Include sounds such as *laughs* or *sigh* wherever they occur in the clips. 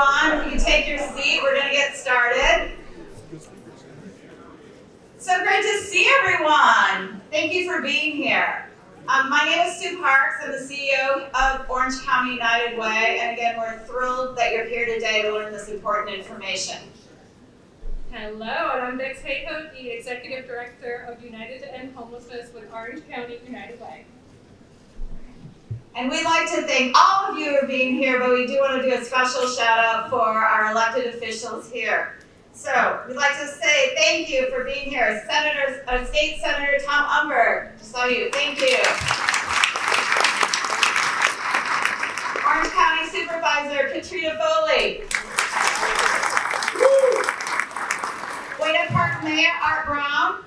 everyone. If you take your seat, we're going to get started. So great to see everyone. Thank you for being here. Um, my name is Sue Parks. I'm the CEO of Orange County United Way. And again, we're thrilled that you're here today to learn this important information. Hello, and I'm Bex Hayhoe, the Executive Director of United to End Homelessness with Orange County United Way. And we'd like to thank all of you for being here, but we do want to do a special shout out for our elected officials here. So we'd like to say thank you for being here. Senator, uh, State Senator Tom Umberg, just saw you, thank you. Orange County Supervisor Katrina Foley. Buena Park Mayor Art Brown.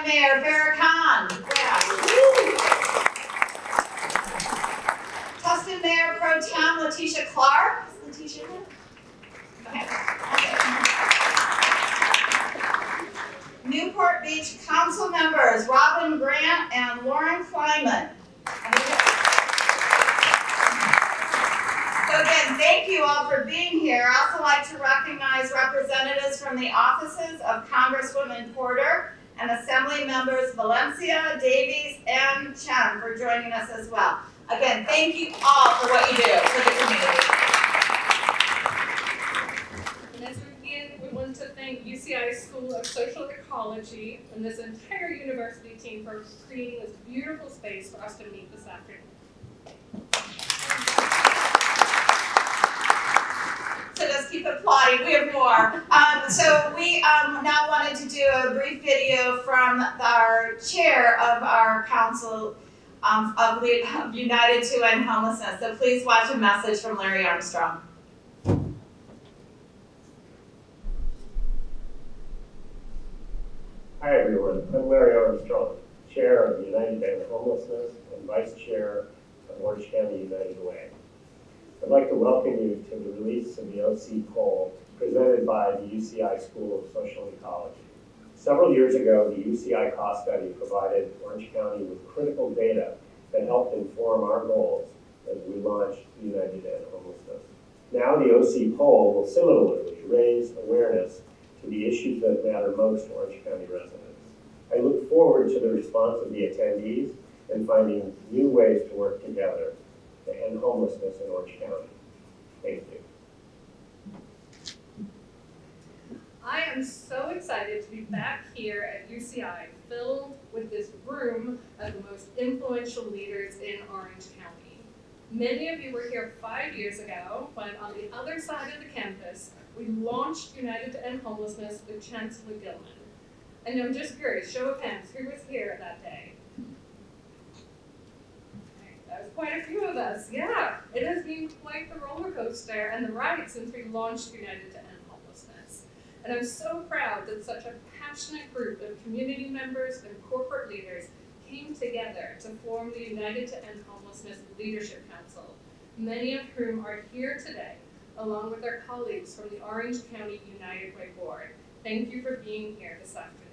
Mayor Farrah Khan. Yeah. Tustin Mayor Pro Tem Letitia Clark. Is Letitia? Okay. Newport Beach Council members Robyn Grant and Lauren Kleiman. So again, thank you all for being here. I also like to recognize representatives from the offices of Congresswoman Porter and Assembly members Valencia, Davies, and Chen for joining us as well. Again, thank you all for what you do for the community. And as we begin, we want to thank UCI School of Social Ecology and this entire university team for creating this beautiful space for us to meet this afternoon. Just keep applauding. We have more. Um, so we um, now wanted to do a brief video from our chair of our council um, of United to End Homelessness. So please watch a message from Larry Armstrong. Hi everyone, I'm Larry Armstrong, Chair of United End Homelessness and Vice Chair of Orange County United Way. I'd like to welcome you to the release of the OC poll presented by the UCI School of Social Ecology. Several years ago, the UCI cost study provided Orange County with critical data that helped inform our goals as we launched United End Homelessness. Now the OC poll will similarly raise awareness to the issues that matter most to Orange County residents. I look forward to the response of the attendees and finding new ways to work together to end homelessness in Orange County. Thank you. I am so excited to be back here at UCI, filled with this room of the most influential leaders in Orange County. Many of you were here five years ago when on the other side of the campus, we launched United to End Homelessness with Chancellor Gillman. And I'm just curious, show of hands, who was here that day? Quite a few of us, yeah. It has been quite the roller coaster and the ride since we launched United to End Homelessness. And I'm so proud that such a passionate group of community members and corporate leaders came together to form the United to End Homelessness Leadership Council, many of whom are here today, along with their colleagues from the Orange County United Way Board. Thank you for being here this afternoon.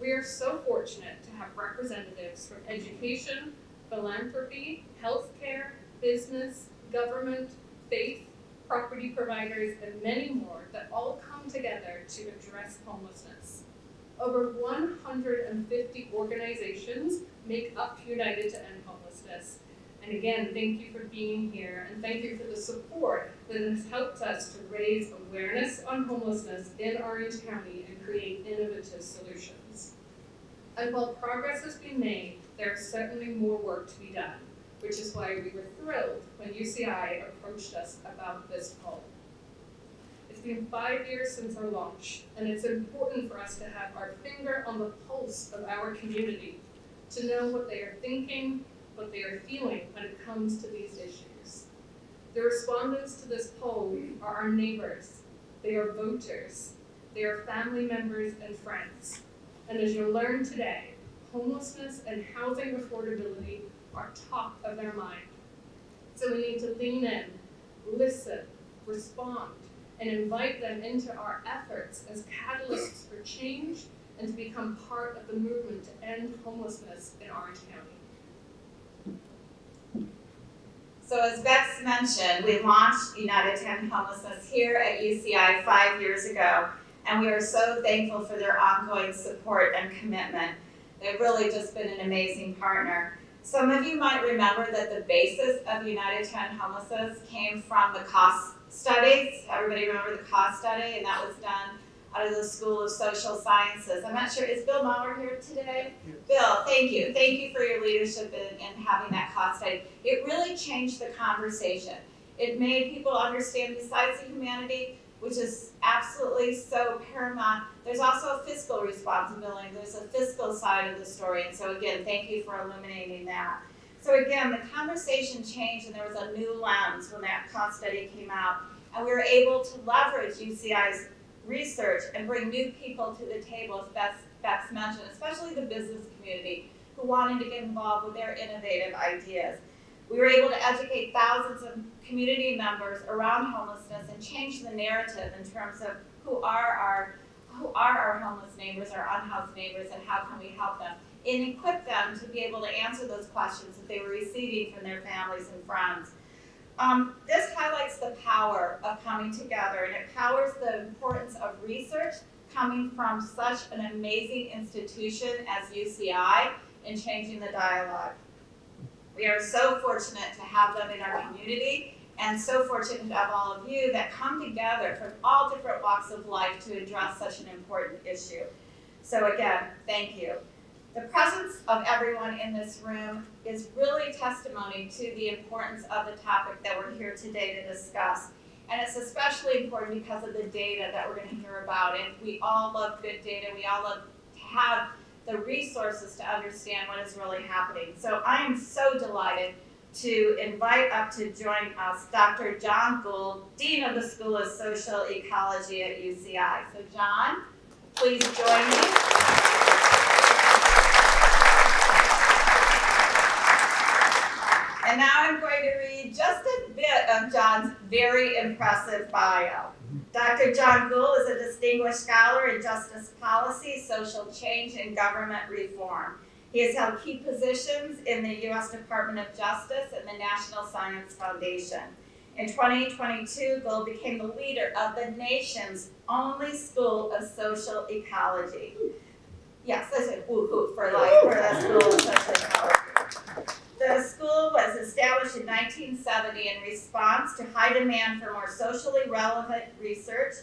We are so fortunate to have representatives from education, philanthropy, healthcare, business, government, faith, property providers, and many more that all come together to address homelessness. Over 150 organizations make up United to End Homelessness. And again, thank you for being here, and thank you for the support that has helped us to raise awareness on homelessness in Orange County and create innovative solutions. And while progress has been made, there is certainly more work to be done, which is why we were thrilled when UCI approached us about this poll. It's been five years since our launch, and it's important for us to have our finger on the pulse of our community, to know what they are thinking, what they are feeling when it comes to these issues. The respondents to this poll are our neighbors, they are voters, they are family members and friends. And as you'll learn today, homelessness and housing affordability are top of their mind. So we need to lean in, listen, respond, and invite them into our efforts as catalysts for change and to become part of the movement to end homelessness in Orange County. So as Bex mentioned, we launched United to End Homelessness here at UCI five years ago, and we are so thankful for their ongoing support and commitment. They've really just been an amazing partner. Some of you might remember that the basis of United to End Homelessness came from the cost studies. Everybody remember the cost study? And that was done out of the School of Social Sciences. I'm not sure, is Bill Maurer here today? Bill, thank you. Thank you for your leadership in, in having that cost study. It really changed the conversation. It made people understand besides the humanity, which is absolutely so paramount, there's also a fiscal responsibility. There's a fiscal side of the story. And so again, thank you for illuminating that. So again, the conversation changed and there was a new lens when that cost study came out. And we were able to leverage UCI's research and bring new people to the table, as Beth, mentioned, especially the business community who wanted to get involved with their innovative ideas. We were able to educate thousands of community members around homelessness and change the narrative in terms of who are our who are our homeless neighbors, our unhoused neighbors, and how can we help them, and equip them to be able to answer those questions that they were receiving from their families and friends. Um, this highlights the power of coming together, and it powers the importance of research coming from such an amazing institution as UCI in changing the dialogue. We are so fortunate to have them in our community and so fortunate to have all of you that come together from all different walks of life to address such an important issue. So again, thank you. The presence of everyone in this room is really testimony to the importance of the topic that we're here today to discuss. And it's especially important because of the data that we're going to hear about. And we all love good data. We all love to have the resources to understand what is really happening. So I am so delighted to invite up to join us Dr. Jon Gould, Dean of the School of Social Ecology at UCI. So Jon, please join me. And now I'm going to read just a bit of Jon's very impressive bio. Dr. Jon Gould is a distinguished scholar in justice policy, social change, and government reform. He has held key positions in the U.S. Department of Justice and the National Science Foundation. In 2022, Gould became the leader of the nation's only school of social ecology. Yes, that's a woo-hoo for life for the school of social ecology. The school was established in 1970 in response to high demand for more socially relevant research.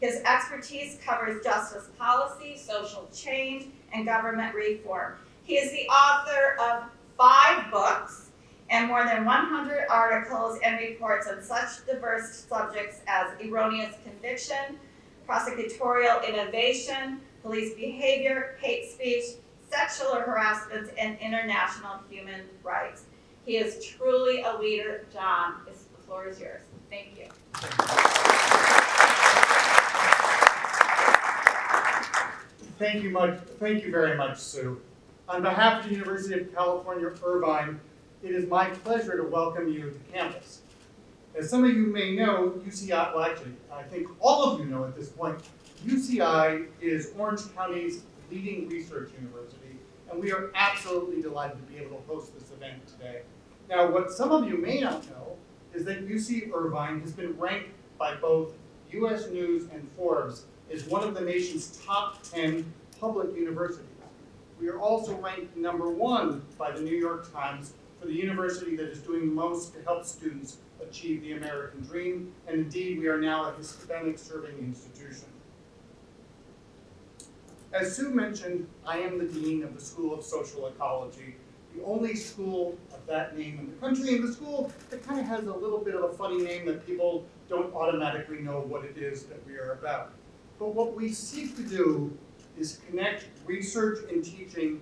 His expertise covers justice policy, social change, and government reform. He is the author of five books and more than 100 articles and reports on such diverse subjects as erroneous conviction, prosecutorial innovation, police behavior, hate speech, sexual harassment, and international human rights. He is truly a leader. Jon, the floor is yours. Thank you. Thank you much. Thank you very much, Sue. On behalf of the University of California, Irvine, it is my pleasure to welcome you to campus. As some of you may know, UCI, well actually, I think all of you know at this point, UCI is Orange County's leading research university, and we are absolutely delighted to be able to host this event today. Now, what some of you may not know is that UC Irvine has been ranked by both US News and Forbes as one of the nation's top 10 public universities. We are also ranked number one by the New York Times for the university that is doing most to help students achieve the American dream, and indeed, we are now a Hispanic serving institution. As Sue mentioned, I am the Dean of the School of Social Ecology, the only school of that name in the country, and the school that kind of has a little bit of a funny name that people don't automatically know what it is that we are about. But what we seek to do is connect research and teaching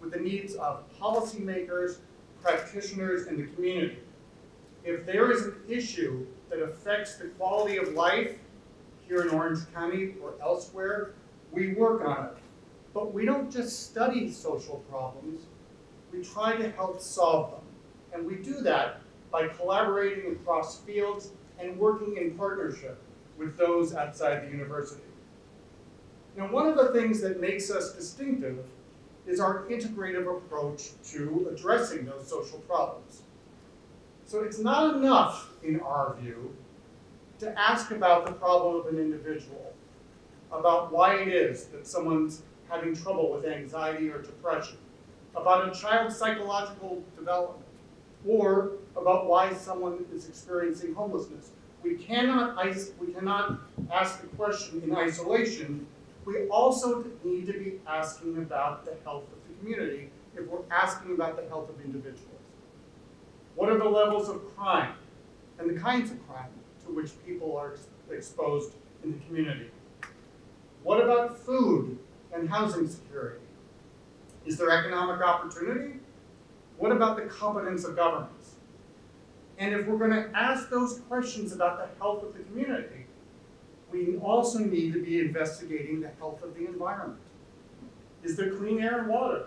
with the needs of policymakers, practitioners, and the community. If there is an issue that affects the quality of life here in Orange County or elsewhere, we work on it. But we don't just study social problems, we try to help solve them. And we do that by collaborating across fields and working in partnership with those outside the university. Now, one of the things that makes us distinctive is our integrative approach to addressing those social problems. So it's not enough, in our view, to ask about the problem of an individual, about why it is that someone's having trouble with anxiety or depression, about a child's psychological development, or about why someone is experiencing homelessness. We cannot, we cannot ask the question in isolation. We also need to be asking about the health of the community if we're asking about the health of individuals. What are the levels of crime and the kinds of crime to which people are ex- exposed in the community? What about food and housing security? Is there economic opportunity? What about the competence of governments? And if we're going to ask those questions about the health of the community, we also need to be investigating the health of the environment. Is there clean air and water?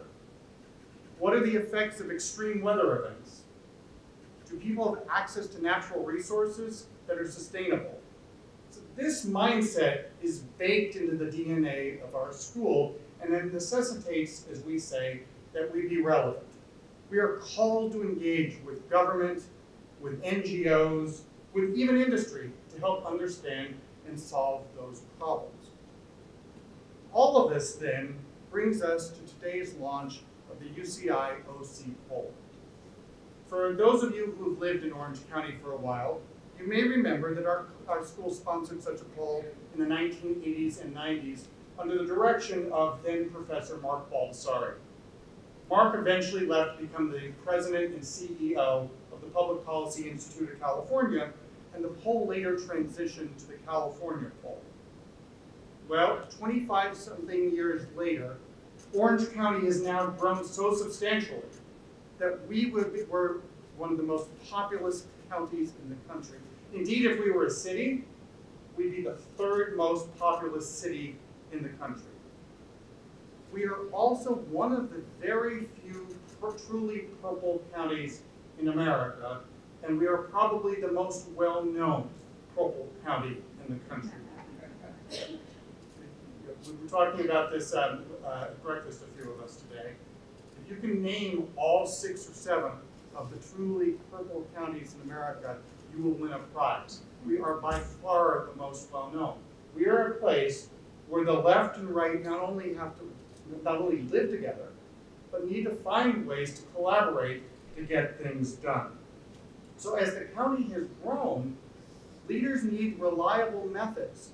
What are the effects of extreme weather events? Do people have access to natural resources that are sustainable? So this mindset is baked into the DNA of our school, and it necessitates, as we say, that we be relevant. We are called to engage with government, with NGOs, with even industry to help understand and solve those problems. All of this then brings us to today's launch of the UCI OC poll. For those of you who've lived in Orange County for a while, you may remember that our, our school sponsored such a poll in the 1980s and 90s under the direction of then Professor Mark Baldassare. Mark eventually left to become the president and CEO of the Public Policy Institute of California, and the poll later transitioned to the California poll. Well, 25 something years later, Orange County has now grown so substantially that we would be, we're one of the most populous counties in the country. Indeed, if we were a city, we'd be the third most populous city in the country. We are also one of the very few truly purple counties in America, and we are probably the most well-known purple county in the country. We were talking about this um, uh, at breakfast, a few of us today. If you can name all six or seven of the truly purple counties in America, you will win a prize. We are by far the most well-known. We are a place where the left and right not only have to not only live together, but need to find ways to collaborate to get things done. So as the county has grown, leaders need reliable methods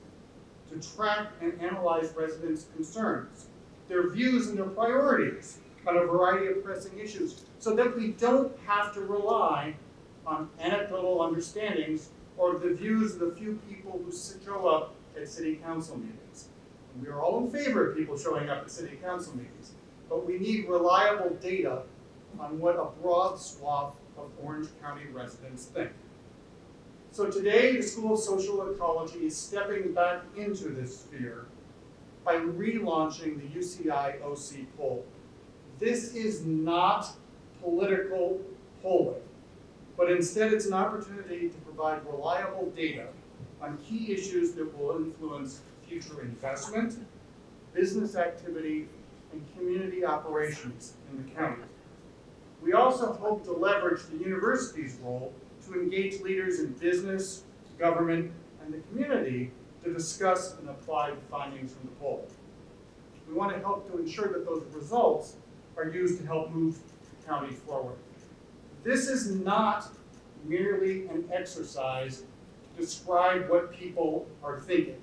to track and analyze residents' concerns, their views and their priorities on a variety of pressing issues, so that we don't have to rely on anecdotal understandings or the views of the few people who show up at city council meetings. And we are all in favor of people showing up at city council meetings, but we need reliable data on what a broad swath of Orange County residents think. So today, the School of Social Ecology is stepping back into this sphere by relaunching the UCI OC poll. This is not political polling, but instead it's an opportunity to provide reliable data on key issues that will influence future investment, business activity, and community operations in the county. We also hope to leverage the university's role to engage leaders in business, government, and the community to discuss and apply the findings from the poll. We want to help to ensure that those results are used to help move the county forward. This is not merely an exercise to describe what people are thinking,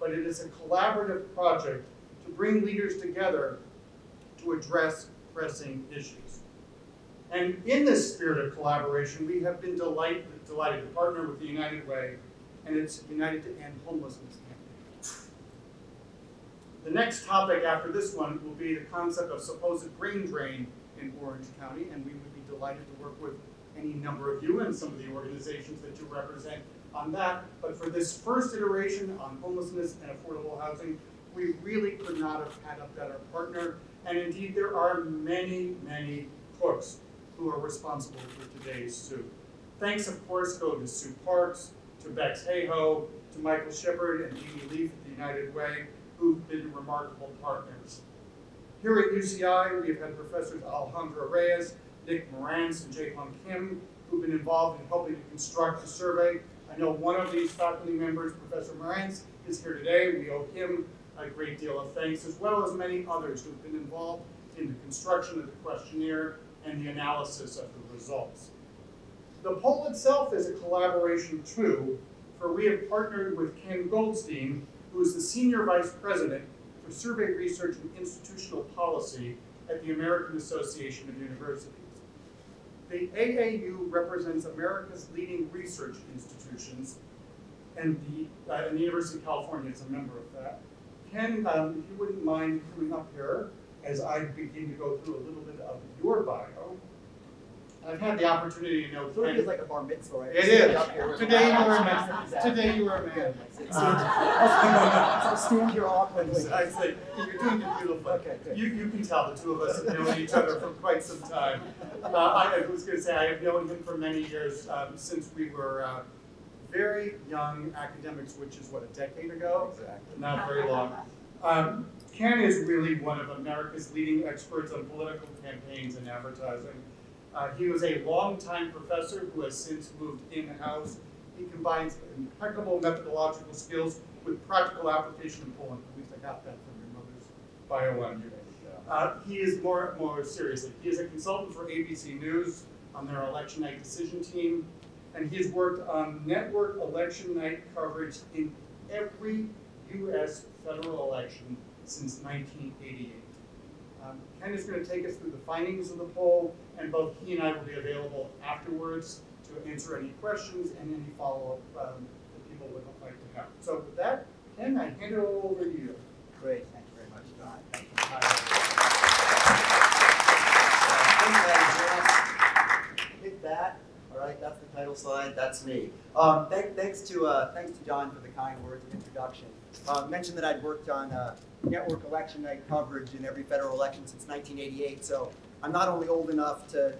but it is a collaborative project to bring leaders together to address pressing issues. And in this spirit of collaboration, we have been delighted, delighted to partner with the United Way and its United to End Homelessness campaign. The next topic after this one will be the concept of supposed brain drain in Orange County, and we would be delighted to work with any number of you and some of the organizations that you represent on that. But for this first iteration on homelessness and affordable housing, we really could not have had a better partner. And indeed, there are many, many crooks who are responsible for today's soup. Thanks, of course, go to Sue Parks, to Bex Hayhoe, to Michael Shepard and Amy Leaf at the United Way, who've been remarkable partners. Here at UCI, we've had Professors Alejandro Reyes, Nick Marantz, and Jae Hong Kim who've been involved in helping to construct the survey. I know one of these faculty members, Professor Marantz, is here today. We owe him a great deal of thanks, as well as many others who've been involved in the construction of the questionnaire and the analysis of the results. The poll itself is a collaboration too, for we have partnered with Ken Goldstein, who is the Senior Vice President for Survey Research and Institutional Policy at the American Association of Universities. The AAU represents America's leading research institutions, and the, uh, and the University of California is a member of that. Ken, um, if you wouldn't mind coming up here as I begin to go through a little bit of your bio. I've had the opportunity to know Sort of Ken. feels like a bar mitzvah, right? It Stand is. up here with- Today you were a man. Today you were a man. Good. I'll stand here awkwardly. I say, you're doing it beautifully. Okay, good. You, you can tell the two of us have known each other for quite some time. Uh, I was gonna say, I have known him for many years, um, since we were, uh, very young academics, which is what, a decade ago? Exactly. Not very long. Um, Ken is really one of America's leading experts on political campaigns and advertising. Uh, he was a longtime professor who has since moved in-house. He combines impeccable methodological skills with practical application in polling. At least I got that from your mother's bio on you. Uh, he is more, more seriously, he is a consultant for ABC News on their election night decision team, and he has worked on network election night coverage in every U.S. federal election since 1988. Um, Ken is going to take us through the findings of the poll, and both he and I will be available afterwards to answer any questions and any follow-up um, that people would like to have. So with that, Ken, I hand it over to you. Great, thank you very much, Jon. Thank you. Uh, Hit that, all right, that's the title slide, that's me. Um, thank, thanks to, uh, thanks to Jon for the kind words of introduction. Uh, mentioned that I'd worked on, uh, network election night coverage in every federal election since nineteen eighty-eight, so I'm not only old enough to,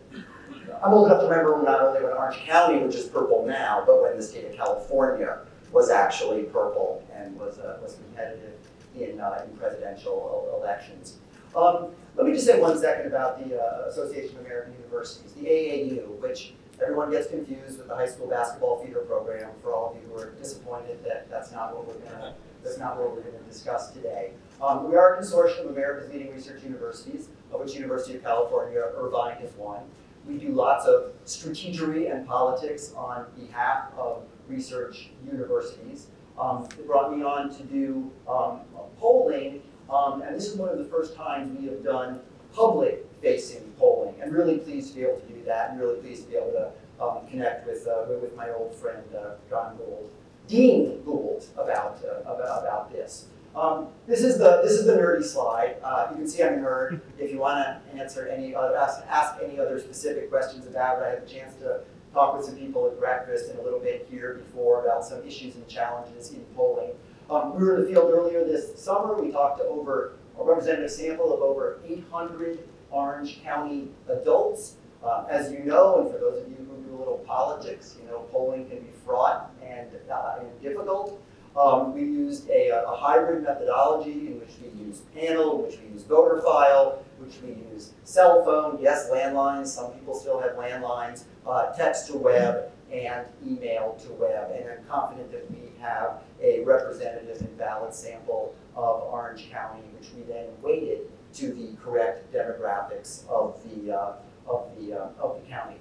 I'm old enough to remember not only when Orange County, which is purple now, but when the state of California was actually purple and was, uh, was competitive in, uh, in presidential elections. Um, let me just say one second about the uh, Association of American Universities, the AAU, which everyone gets confused with the high school basketball feeder program. For all of you who are disappointed that that's not what we're gonna, that's not what we're gonna discuss today. Um, we are a consortium of America's leading research universities, of which University of California, Irvine is one. We do lots of strategery and politics on behalf of research universities. Um, it brought me on to do um, polling um, and this is one of the first times we have done public-facing polling, and really pleased to be able to do that, and really pleased to be able to um, connect with, uh, with my old friend uh, Jon Gould, Dean Gould, about uh, about, about this. Um, this is the this is the nerdy slide. Uh, you can see I'm a nerd. *laughs* If you want to answer any uh, ask, ask any other specific questions about it, I had a chance to talk with some people at breakfast and a little bit here before about some issues and challenges in polling. Um, we were in the field earlier this summer. We talked to over a representative sample of over 800 Orange County adults. Uh, as you know, and for those of you who do a little politics, you know polling can be fraught and, uh, and difficult. Um, we used a, a hybrid methodology in which we used panel, which we used voter file, which we used cell phone, yes, landlines, some people still have landlines, uh, text to web, and email to web. And I'm confident that we have a representative and valid sample of Orange County, which we then weighted to the correct demographics of the, uh, of the, uh, of the county.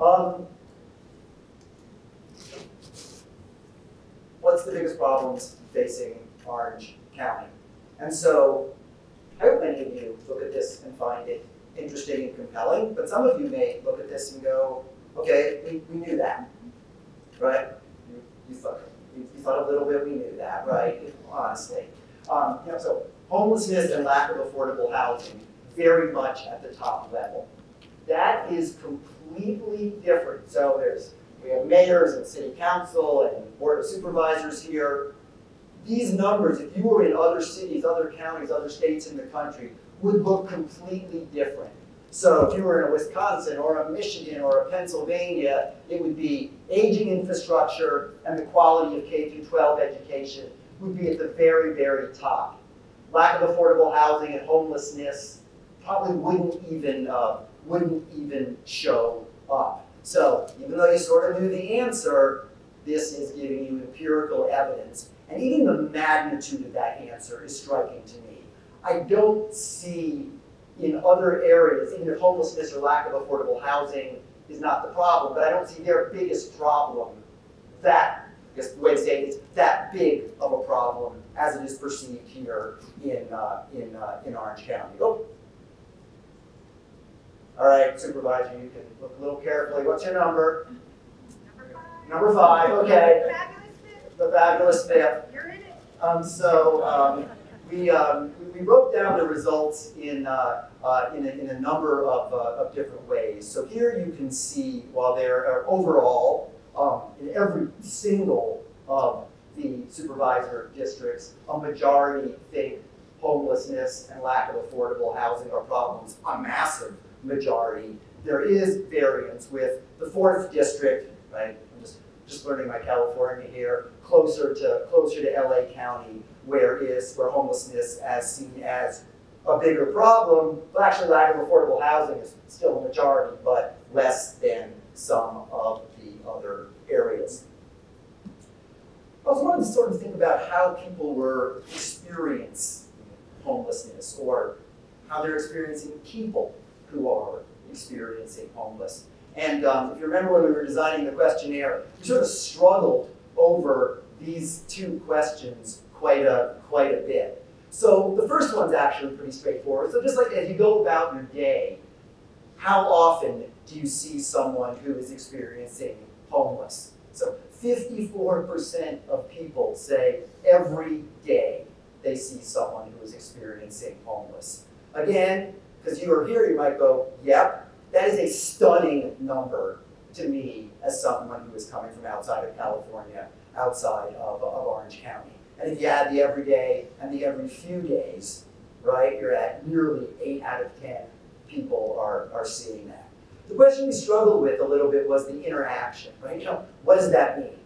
Um, what's the biggest problems facing Orange County? And so I hope many of you look at this and find it interesting and compelling, but some of you may look at this and go, okay, we, we knew that, right? You, you thought, you, you thought a little bit, we knew that, right? Honestly. Um, you know, so homelessness and lack of affordable housing very much at the top level. That is completely different. So there's we have mayors and city council and board of supervisors here. These numbers, if you were in other cities, other counties, other states in the country, would look completely different. So if you were in a Wisconsin or a Michigan or a Pennsylvania, it would be aging infrastructure and the quality of K through 12 education would be at the very, very top. Lack of affordable housing and homelessness probably wouldn't even uh, wouldn't even show up. So even though you sort of knew the answer, this is giving you empirical evidence. And even the magnitude of that answer is striking to me. I don't see in other areas, even if homelessness or lack of affordable housing is not the problem, but I don't see their biggest problem that, I guess the way to say it is, that big of a problem as it is perceived here in, uh, in, uh, in Orange County. Oh. All right, Supervisor, you can look a little carefully. What's your number? Number five. Number five, okay. Fabulous fifth. The fabulous fifth. You're in it. Um, so, um, we, um, we- we wrote down the results in, uh, uh, in a, in a number of, uh, of different ways. So here you can see, while there are overall, um, in every single of the supervisor districts, a majority think homelessness and lack of affordable housing are problems, a massive majority. There is variance with the fourth district, right, I'm just, just learning my California here, closer to, closer to LA County, where is, where homelessness as seen as a bigger problem, but actually lack of affordable housing is still a majority, but less than some of the other areas. I was wanted to sort of think about how people were experiencing homelessness or how they're experiencing people who are experiencing homeless. And um, if you remember when we were designing the questionnaire, we sort of struggled over these two questions quite a, quite a bit. So the first one's actually pretty straightforward. So just like as you go about your day, how often do you see someone who is experiencing homeless? So 54% of people say every day they see someone who is experiencing homeless. Again, because you are here, you might go, yep, that is a stunning number to me as someone who is coming from outside of California, outside of, of Orange County. And if you add the everyday and the every few days, right, you're at nearly 8 out of 10 people are, are seeing that. The question we struggled with a little bit was the interaction, right? You know, what does that mean?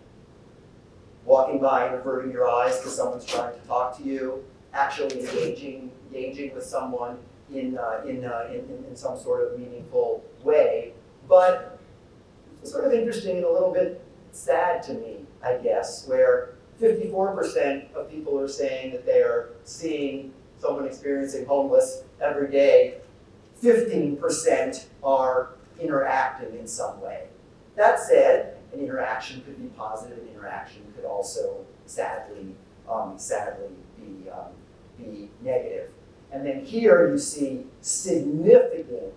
Walking by and averting your eyes because someone's trying to talk to you, actually engaging, engaging with someone in, uh, in, uh, in, in, some sort of meaningful way. But it's sort of interesting and a little bit sad to me, I guess, where 54% of people are saying that they are seeing someone experiencing homeless every day. 15% are interacting in some way. That said, an interaction could be positive, an interaction could also sadly, um, sadly be, um, be negative. And then here you see significant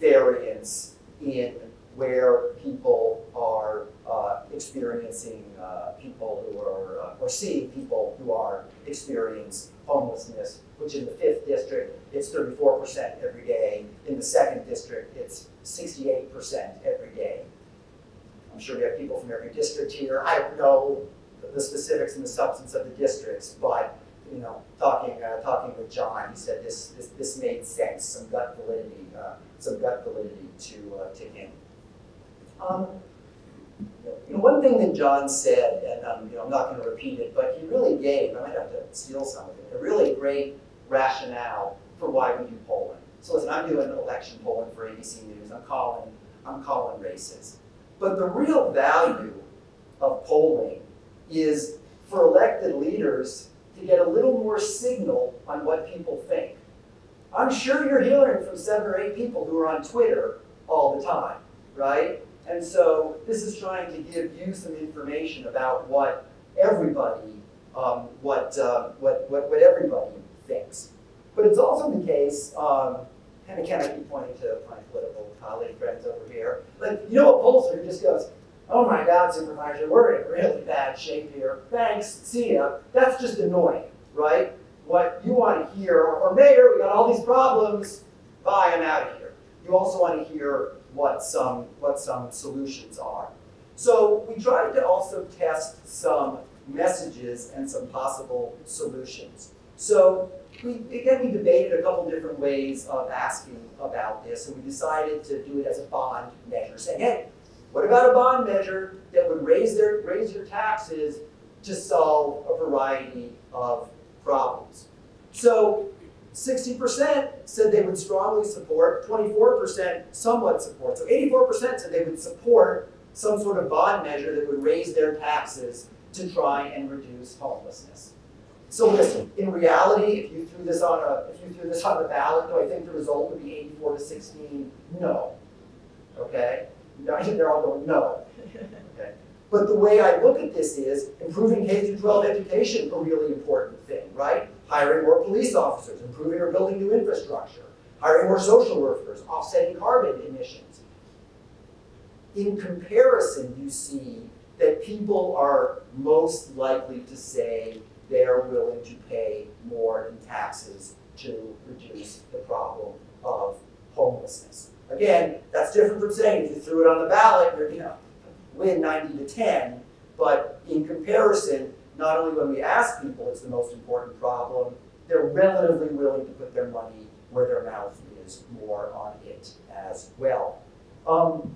variance in where people are uh, experiencing uh, people who are, uh, or seeing people who are experience homelessness, which in the fifth district, it's 34% every day. In the second district, it's 68% every day. I'm sure we have people from every district here. I don't know the specifics and the substance of the districts, but you know, talking uh, talking with Jon, he said this this, this made sense, some gut validity, uh, some gut validity to uh, to him. Um, you know, one thing that Jon said, and um, you know, I'm not going to repeat it, but he really gave, I might have to steal some of it, a really great rationale for why we do polling. So listen, I'm doing election polling for ABC News. I'm calling, I'm calling races. But the real value of polling is for elected leaders to get a little more signal on what people think. I'm sure you're hearing from seven or eight people who are on Twitter all the time, right? And so this is trying to give you some information about what everybody, um, what, uh, what, what, what everybody thinks. But it's also the case, um, and again, I keep pointing to my political colleague friends over here, like, you know, a pollster who just goes, oh my God, supervisor, we're in really bad shape here. Thanks, see ya. That's just annoying, right? What you want to hear, or, or mayor, we got all these problems, bye, I'm out of here. You also want to hear what some, what some solutions are. So we tried to also test some messages and some possible solutions. So we, again, we debated a couple different ways of asking about this, and we decided to do it as a bond measure, saying, hey, what about a bond measure that would raise their raise your taxes to solve a variety of problems? So 60% said they would strongly support, 24% somewhat support. So 84% said they would support some sort of bond measure that would raise their taxes to try and reduce homelessness. So listen, in reality, if you threw this on a if you threw this on the ballot, do I think the result would be 84 to 16? No. Okay? *laughs* They're all going no. Okay. But the way I look at this is improving K through 12 education, a really important thing, right? Hiring more police officers, improving or building new infrastructure, hiring more social workers, offsetting carbon emissions. In comparison, you see that people are most likely to say they're willing to pay more in taxes to reduce the problem of homelessness. Again, that's different from saying if you threw it on the ballot, you're you know win 90 to 10. But in comparison, not only when we ask people it's the most important problem, they're relatively willing to put their money where their mouth is more on it as well. Um,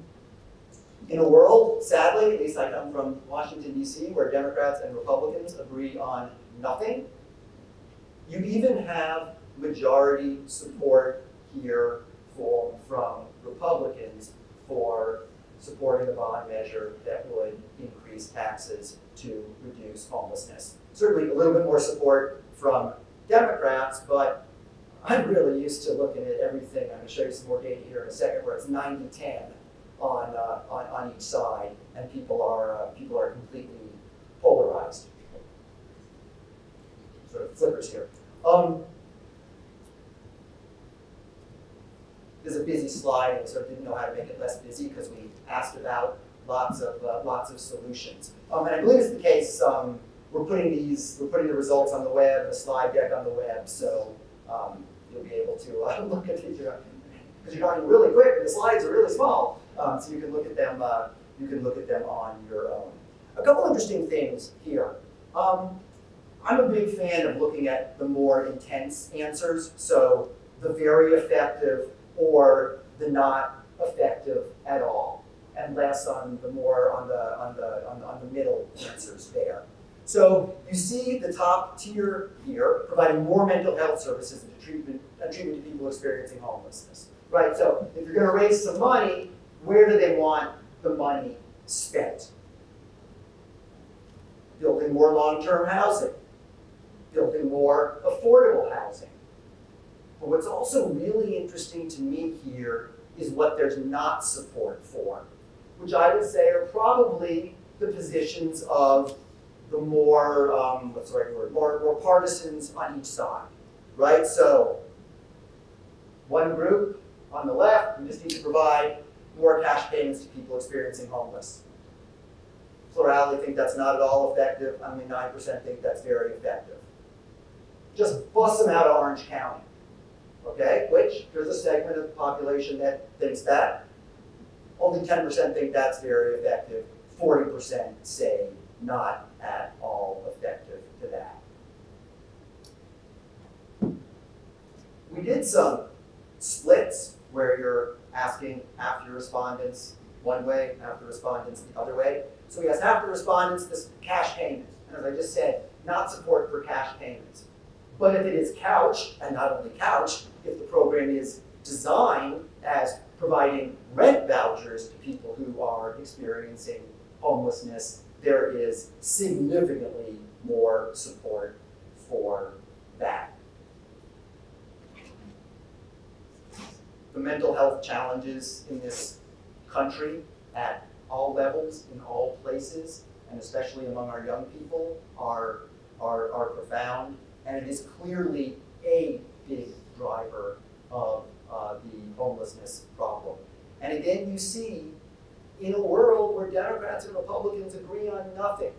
in a world, sadly, at least I come from Washington, D.C., where Democrats and Republicans agree on nothing, you even have majority support here from Republicans for supporting a bond measure that would increase taxes to reduce homelessness. Certainly a little bit more support from Democrats, but I'm really used to looking at everything. I'm going to show you some more data here in a second where it's 90-10 on, uh, on, on each side, and people are, uh, people are completely polarized. Sort of flippers here. Um, is a busy slide, and sort of didn't know how to make it less busy because we asked about lots of uh, lots of solutions. Um, and I believe it's the case. Um, we're putting these, we're putting the results on the web, the slide deck on the web, so um, you'll be able to uh, *laughs* look at these because you're talking really quick, and the slides are really small, um, so you can look at them. Uh, you can look at them on your own. A couple interesting things here. Um, I'm a big fan of looking at the more intense answers, so the very effective or the not effective at all, and less on the more on the on the on the, on the middle answers there. So you see the top tier here, providing more mental health services and treatment, and treatment to people experiencing homelessness. Right. So if you're going to raise some money, where do they want the money spent? Building more long-term housing, building more affordable housing. But what's also really interesting to me here is what there's not support for, which I would say are probably the positions of the more, um, what's the right word, more, more partisans on each side, right? So one group on the left, we just need to provide more cash payments to people experiencing homeless. Plurality think that's not at all effective. Only 9% think that's very effective. Just bust them out of Orange County. Okay, which there's a segment of the population that thinks that. Only 10% think that's very effective. 40% say not at all effective to that. We did some splits where you're asking half your respondents one way, half the respondents the other way. So we asked half the respondents this cash payment. And as I just said, not support for cash payments. But if it is couched, and not only couched, if the program is designed as providing rent vouchers to people who are experiencing homelessness, there is significantly more support for that. The mental health challenges in this country at all levels, in all places, and especially among our young people are, are, are profound. And it is clearly a big driver of uh, the homelessness problem. And again, you see in a world where Democrats and Republicans agree on nothing,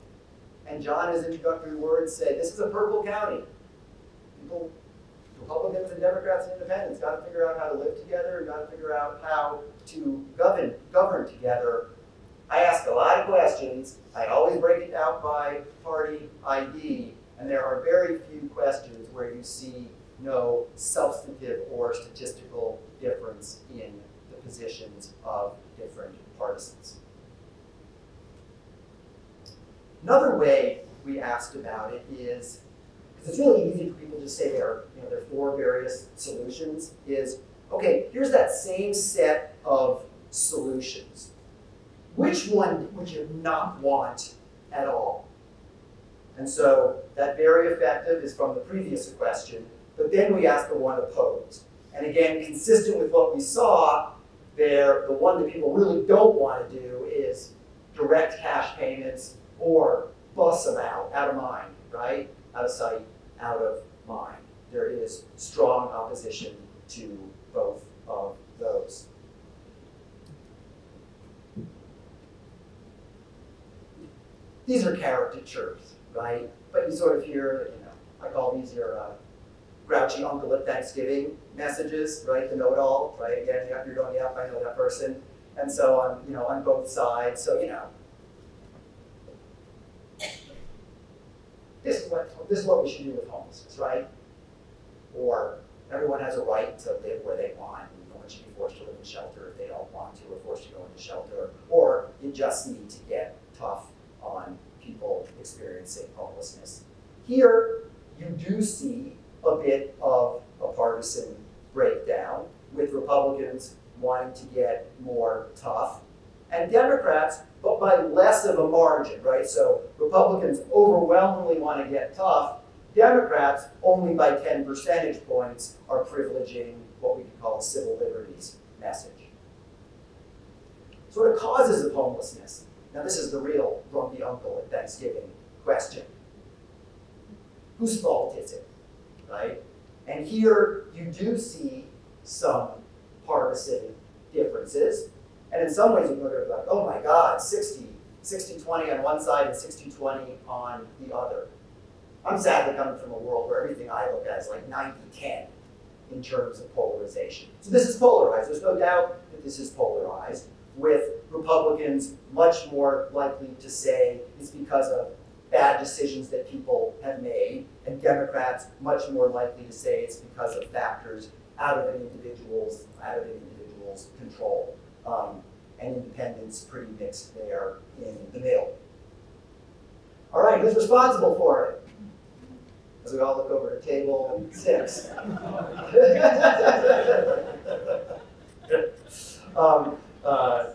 and Jon, his introductory words, said, this is a purple county. People, Republicans and Democrats and independents got to figure out how to live together and got to figure out how to govern, govern together. I ask a lot of questions. I always break it out by party ID, and there are very few questions where you see no substantive or statistical difference in the positions of different partisans. Another way we asked about it is because it's really easy for people to say there, you know, there are four various solutions, is, okay, here's that same set of solutions. Which one would you not want at all? And so that very effective is from the previous question, but then we ask the one opposed. And again, consistent with what we saw, there, the one that people really don't want to do is direct cash payments or bus them out, out of mind, right? Out of sight, out of mind. There is strong opposition to both of those. These are caricatures, right? But you sort of hear, you know, I call these your uh, grouchy uncle at Thanksgiving messages, right? The know-it-all, right? Again, you're going, yep, I know that person. And so on, you know, on both sides. So, you know, this is what this is what we should do with homelessness, right? Or everyone has a right to live where they want, no one should be forced to live in shelter if they don't want to, or forced to go into shelter, or you just need to get tough experiencing homelessness. Here, you do see a bit of a partisan breakdown, with Republicans wanting to get more tough, and Democrats, but by less of a margin, right? So Republicans overwhelmingly want to get tough. Democrats, only by 10 percentage points, are privileging what we could call a civil liberties message. So, are causes of homelessness? Now, this is the real grumpy uncle at Thanksgiving question. Whose fault is it, right? And here you do see some partisan differences. And in some ways, you look at it like, oh my God, 60, 60 20 on one side and 60 20 on the other. I'm sadly coming from a world where everything I look at is like 90 10 in terms of polarization. So this is polarized. There's no doubt that this is polarized, with Republicans much more likely to say it's because of bad decisions that people have made, and Democrats much more likely to say it's because of factors out of an individual's out of an individual's control. Um, and independents pretty mixed there in the middle. All right, who's responsible for it? As we all look over to table six. *laughs* um, uh,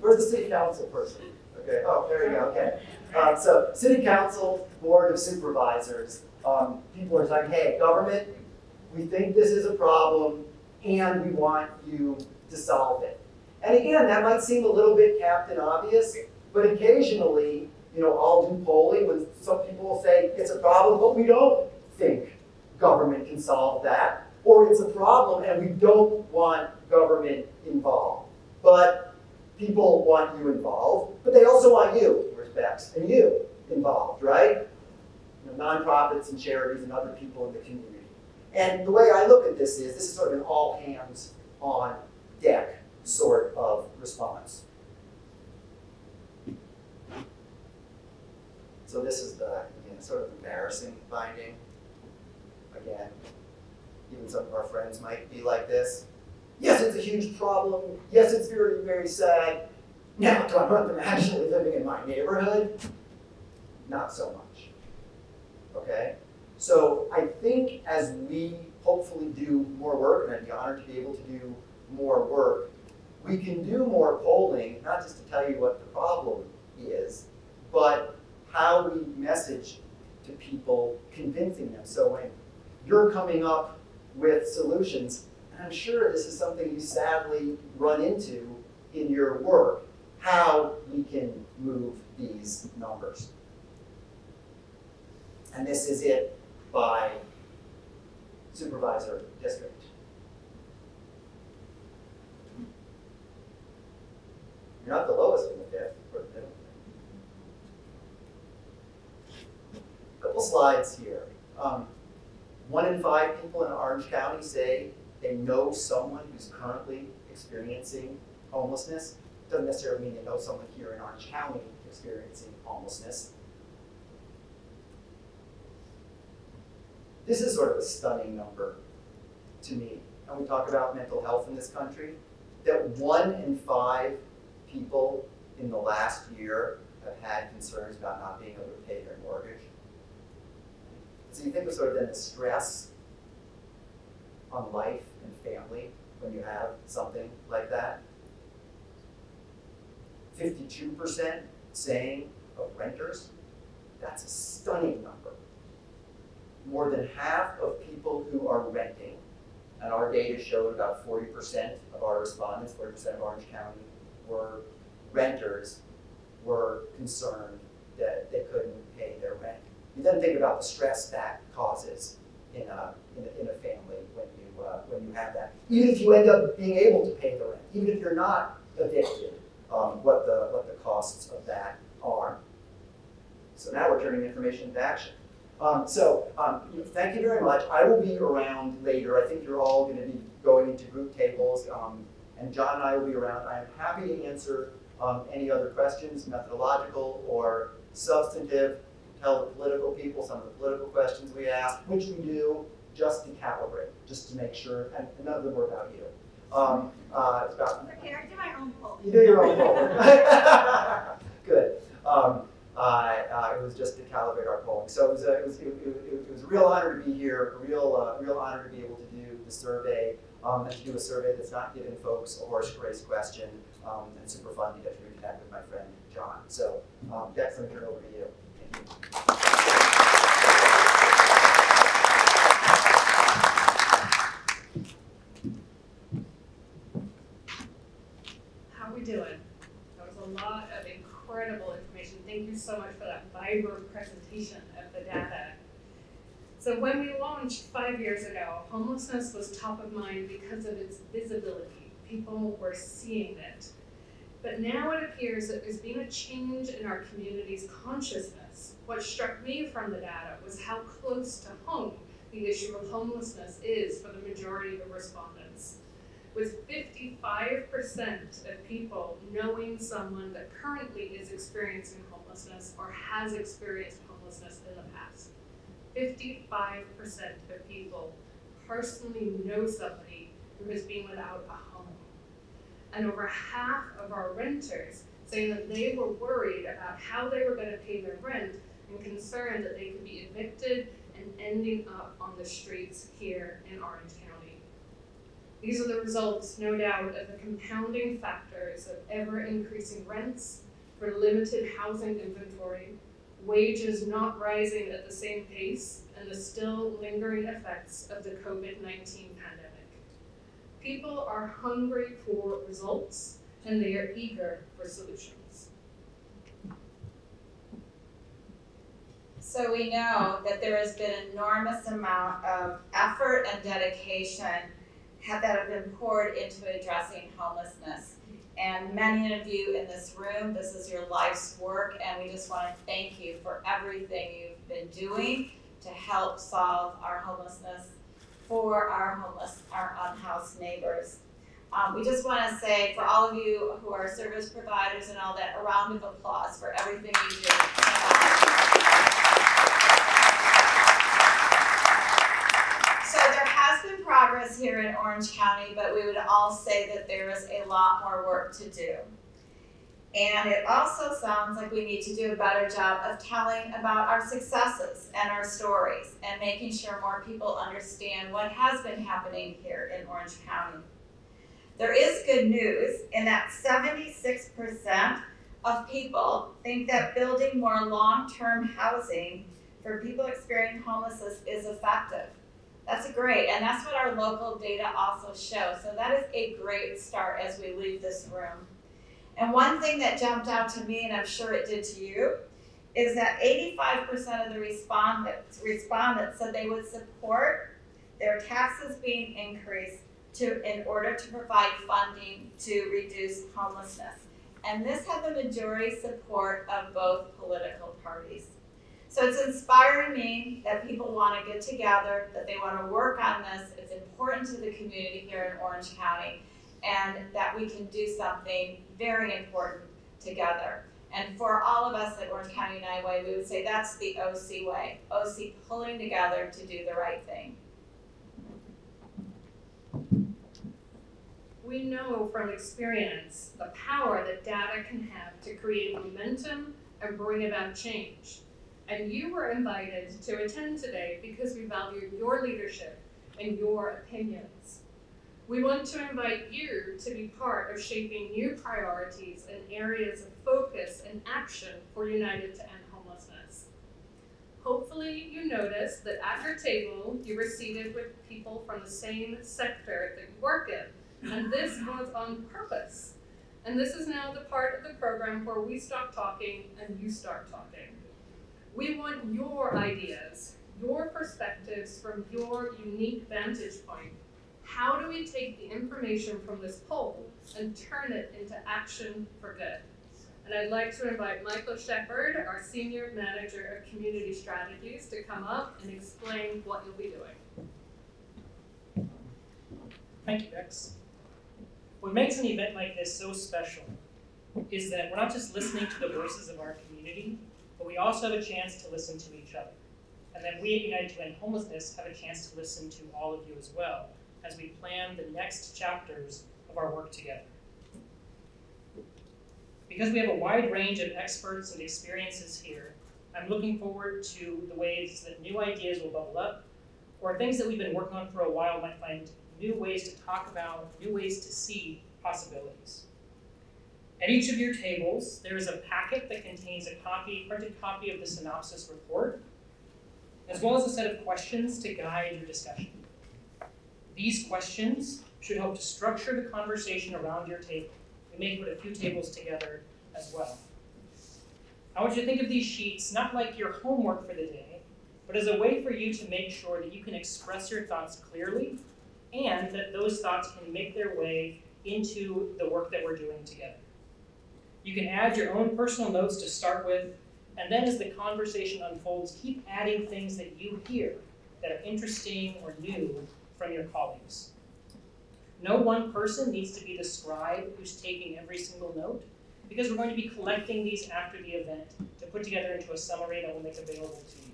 where's the city council person? Okay, oh, there you go, okay. Um, so, city council, board of supervisors, um, people are saying, hey, government, we think this is a problem and we want you to solve it. And again, that might seem a little bit captain obvious, but occasionally, you know, I'll do polling when some people will say it's a problem, but we don't think government can solve that, or it's a problem and we don't want government involved. But people want you involved, but they also want you, respects, and you involved, right? You know, nonprofits and charities and other people in the community. And the way I look at this is this is sort of an all hands on deck sort of response. So this is the again, sort of embarrassing finding. Again, even some of our friends might be like this. Yes, it's a huge problem. Yes, it's very, very sad. Now, do I want them actually living in my neighborhood? Not so much. Okay? So I think as we hopefully do more work, and I'd be honored to be able to do more work, we can do more polling, not just to tell you what the problem is, but how we message to people, convincing them. So when you're coming up with solutions, I'm sure this is something you sadly run into in your work, how we can move these numbers. And this is it by supervisor district. You're not the lowest in the fifth, or the middle. Couple slides here. Um, one in five people in Orange County say they know someone who's currently experiencing homelessness. Doesn't necessarily mean they know someone here in Orange County experiencing homelessness. This is sort of a stunning number to me. And we talk about mental health in this country, that one in five people in the last year have had concerns about not being able to pay their mortgage. So you think of sort of then the stress on life and family when you have something like that. Fifty-two percent saying of renters, that's a stunning number. More than half of people who are renting, and our data showed about forty percent of our respondents, forty percent of Orange County were renters, were concerned that they couldn't pay their rent. You then think about the stress that causes in a, in a, in a family when you, have that. Even if you end up being able to pay the rent, even if you're not evicted, um, what the, what the costs of that are. So now we're turning information into action. Um, so, um, thank you very much. I will be around later. I think you're all gonna be going into group tables, um, and Jon and I will be around. I am happy to answer, um, any other questions, methodological or substantive. Tell the political people some of the political questions we ask, which we do, just to calibrate, just to make sure, and none of them were about you. Um, uh, it's about Okay, I do my own poll. you do your own poll. *laughs* Good. Um, uh, uh, it was just to calibrate our polling. So it was a, it was, it, it, it was a real honor to be here, a real, uh, real honor to be able to do the survey, um, and to do a survey that's not giving folks a horse race question, um, and super fun to get to reconnect with my friend Jon. So, um, Dex, let me turn over to you. Thank you. How we doing? That was a lot of incredible information. Thank you so much for that vibrant presentation of the data. So when we launched five years ago, homelessness was top of mind because of its visibility. People were seeing it. But now it appears that there's been a change in our community's consciousness. What struck me from the data was how close to home the issue of homelessness is for the majority of respondents with 55% of people knowing someone that currently is experiencing homelessness or has experienced homelessness in the past. 55% of people personally know somebody who has been without a home. And over half of our renters saying that they were worried about how they were going to pay their rent and concerned that they could be evicted and ending up on the streets here in Orange County. These are the results, no doubt, of the compounding factors of ever increasing rents for limited housing inventory, wages not rising at the same pace, and the still lingering effects of the COVID 19 pandemic. People are hungry for results and they are eager for solutions. So we know that there has been enormous amount of effort and dedication have, that have been poured into addressing homelessness. And many of you in this room, this is your life's work, and we just want to thank you for everything you've been doing to help solve our homelessness for our homeless, our unhoused neighbors. Um, we just want to say for all of you who are service providers and all that, a round of applause for everything you do. So there has been progress here in Orange County, but we would all say that there is a lot more work to do. And it also sounds like we need to do a better job of telling about our successes and our stories and making sure more people understand what has been happening here in Orange County. There is good news in that 76% of people think that building more long-term housing for people experiencing homelessness is effective. That's great, and that's what our local data also shows. So that is a great start as we leave this room. And one thing that jumped out to me, and I'm sure it did to you, is that 85% of the respondents, respondents said they would support their taxes being increased to, in order to provide funding to reduce homelessness. And this had the majority support of both political parties. So it's inspiring me that people want to get together, that they want to work on this. It's important to the community here in Orange County, and that we can do something very important together. And for all of us at Orange County United Way, we would say that's the OC way. OC pulling together to do the right thing. We know from experience the power that data can have to create momentum and bring about change. And you were invited to attend today because we value your leadership and your opinions. We want to invite you to be part of shaping new priorities and areas of focus and action for United to End Homelessness. Hopefully, you noticed that at your table, you were seated with people from the same sector that you work in, and this was on purpose. And this is now the part of the program where we stop talking and you start talking. We want your ideas, your perspectives from your unique vantage point. How do we take the information from this poll and turn it into action for good? And I'd like to invite Michael Shepard, our Senior Manager of Community Strategies, to come up and explain what you'll be doing. Thank you, Becks. What makes an event like this so special is that we're not just listening to the voices of our community, but we also have a chance to listen to each other. And then we at United to End Homelessness have a chance to listen to all of you as well as we plan the next chapters of our work together. Because we have a wide range of experts and experiences here, I'm looking forward to the ways that new ideas will bubble up, or things that we've been working on for a while might find new ways to talk about, new ways to see possibilities. At each of your tables, there is a packet that contains a copy, printed copy of the synopsis report, as well as a set of questions to guide your discussion. These questions should help to structure the conversation around your table. We may put a few tables together as well. I want you to think of these sheets not like your homework for the day, but as a way for you to make sure that you can express your thoughts clearly and that those thoughts can make their way into the work that we're doing together. You can add your own personal notes to start with, and then as the conversation unfolds, keep adding things that you hear that are interesting or new from your colleagues. No one person needs to be the scribe who's taking every single note, because we're going to be collecting these after the event to put together into a summary that we'll make available to you.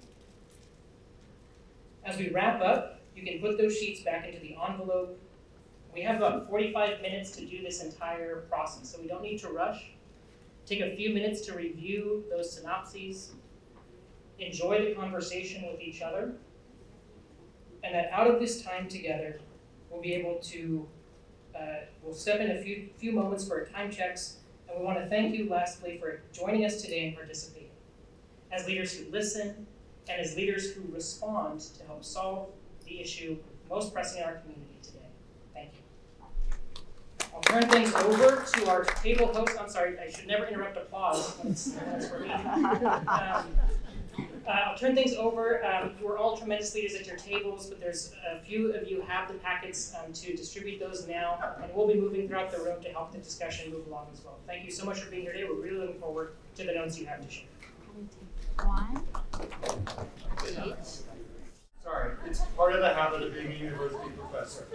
As we wrap up, you can put those sheets back into the envelope. We have about 45 minutes to do this entire process, so we don't need to rush. Take a few minutes to review those synopses, enjoy the conversation with each other, and that out of this time together, we'll be able to, uh, we'll step in a few, few moments for time checks, and we want to thank you lastly for joining us today and participating. As leaders who listen, and as leaders who respond to help solve the issue most pressing in our community today. Thank you. I'll turn things over to our table host. I'm sorry, I should never interrupt applause when it's, when it's for me. Um, uh, I'll turn things over. Um, you are all tremendous leaders at your tables, but there's a few of you have the packets um, to distribute those now, and we'll be moving throughout the room to help the discussion move along as well. Thank you so much for being here today. We're really looking forward to the notes you have to share. One. Sorry, it's part of the habit of being a university professor.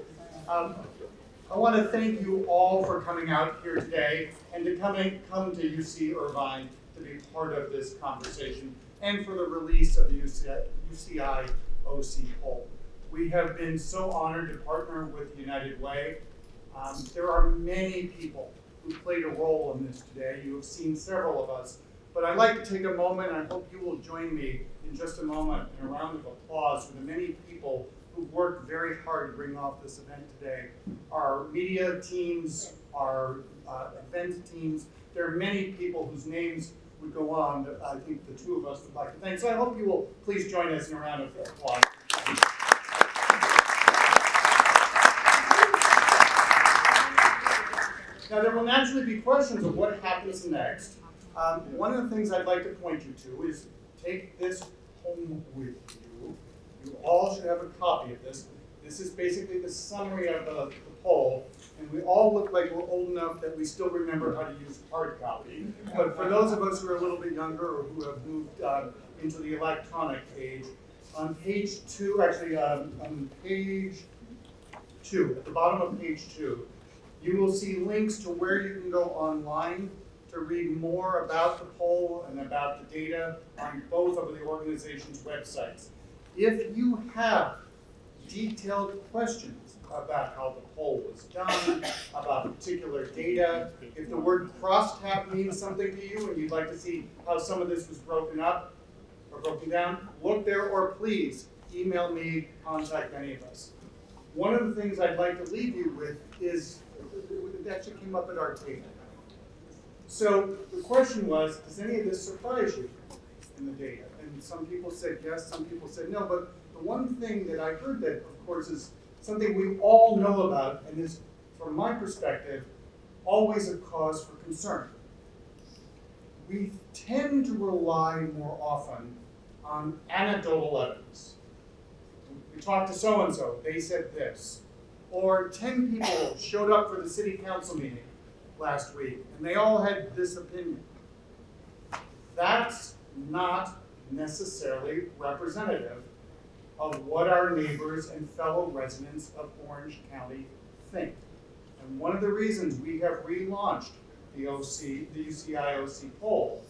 Um, I want to thank you all for coming out here today and to come, in, come to UC Irvine to be part of this conversation and for the release of the UCI, UCI OC poll. We have been so honored to partner with United Way. Um, there are many people who played a role in this today. You have seen several of us. But I'd like to take a moment, I hope you will join me in just a moment in a round of applause for the many people who worked very hard to bring off this event today. Our media teams, our uh, event teams, there are many people whose names would go on that I think the two of us would like to thank. So I hope you will please join us in a round of applause. Now, there will naturally be questions of what happens next. Um, one of the things I'd like to point you to is take this home with you. You all should have a copy of this. This is basically the summary of the, the poll, and we all look like we're old enough that we still remember how to use hard copy. But for those of us who are a little bit younger or who have moved uh, into the electronic age, on page two, actually um, on page two, at the bottom of page two, you will see links to where you can go online to read more about the poll and about the data on both of the organization's websites. If you have detailed questions about how the poll was done, about particular data, if the word crosstab means something to you and you'd like to see how some of this was broken up, or broken down, look there or please email me, contact any of us. One of the things I'd like to leave you with is, it actually came up at our table. So the question was, does any of this surprise you in the data? And some people said yes, some people said no, but the one thing that I heard that, of course, is something we all know about and is, from my perspective, always a cause for concern. We tend to rely more often on anecdotal evidence. We talked to so-and-so, they said this. Or ten people showed up for the city council meeting last week, and they all had this opinion. That's not necessarily representative of what our neighbors and fellow residents of Orange County think. And one of the reasons we have relaunched the OC, the UCI OC poll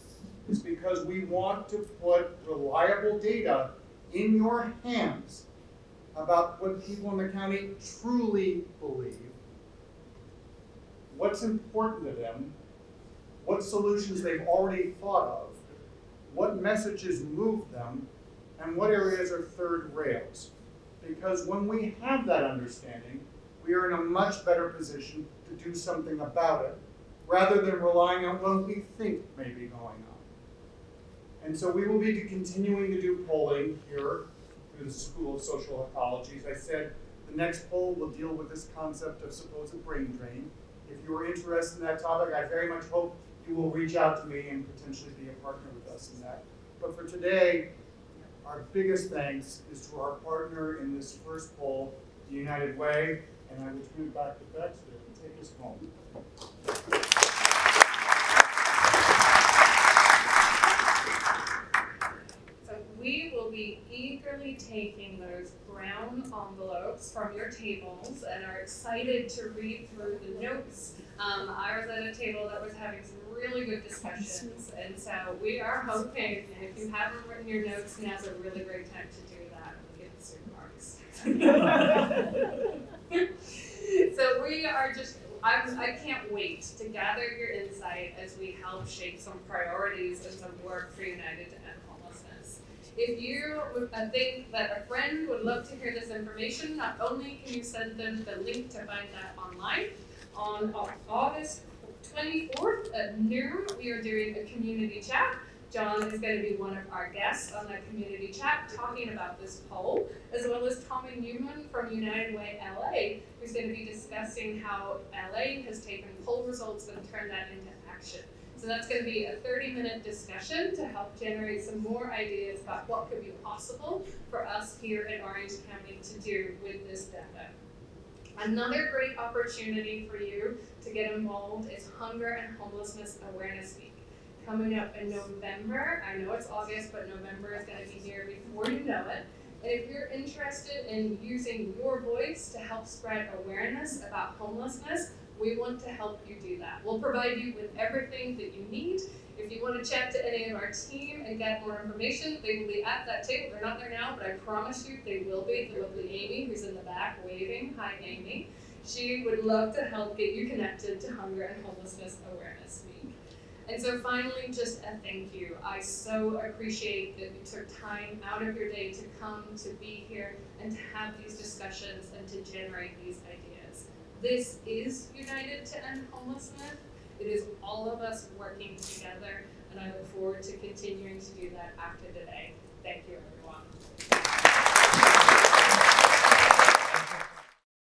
is because we want to put reliable data in your hands about what people in the county truly believe, what's important to them, what solutions they've already thought of, what messages move them, and what areas are third rails. Because when we have that understanding, we are in a much better position to do something about it, rather than relying on what we think may be going on. And so we will be continuing to do polling here through the School of Social Ecology. As I said, the next poll will deal with this concept of supposed brain drain. If you are interested in that topic, I very much hope you will reach out to me and potentially be a partner us in that. But for today, our biggest thanks is to our partner in this first poll, the United Way, and I turn it back to Betsy to take us home. So we will be eagerly taking those brown envelopes from your tables and are excited to read through the notes. Um, I was at a table that was having some really good discussions, and so we are hoping, and if you haven't written your notes, now's a really great time to do that when we get the super marks. *laughs* so we are just I'm, I can't wait to gather your insight as we help shape some priorities and some work for United to End. If you think that a friend would love to hear this information, not only can you send them the link to find that online, on August 24th at noon, we are doing a community chat. Jon is going to be one of our guests on that community chat talking about this poll, as well as Tommy Newman from United Way LA, who's going to be discussing how LA has taken poll results and turned that into action. So that's going to be a 30 minute discussion to help generate some more ideas about what could be possible for us here in Orange County to do with this data. Another great opportunity for you to get involved is Hunger and Homelessness Awareness Week. Coming up in November, I know it's August, but November is going to be here before you know it. And if you're interested in using your voice to help spread awareness about homelessness, we want to help you do that. We'll provide you with everything that you need. If you want to chat to any of our team and get more information, they will be at that table. They're not there now, but I promise you they will be. The lovely Amy, who's in the back waving. Hi, Amy. She would love to help get you connected to Hunger and Homelessness Awareness Week. And so finally, just a thank you. I so appreciate that you took time out of your day to come, to be here, and to have these discussions and to generate these ideas. This is United to End Homelessness. It is all of us working together, and I look forward to continuing to do that after today. Thank you, everyone.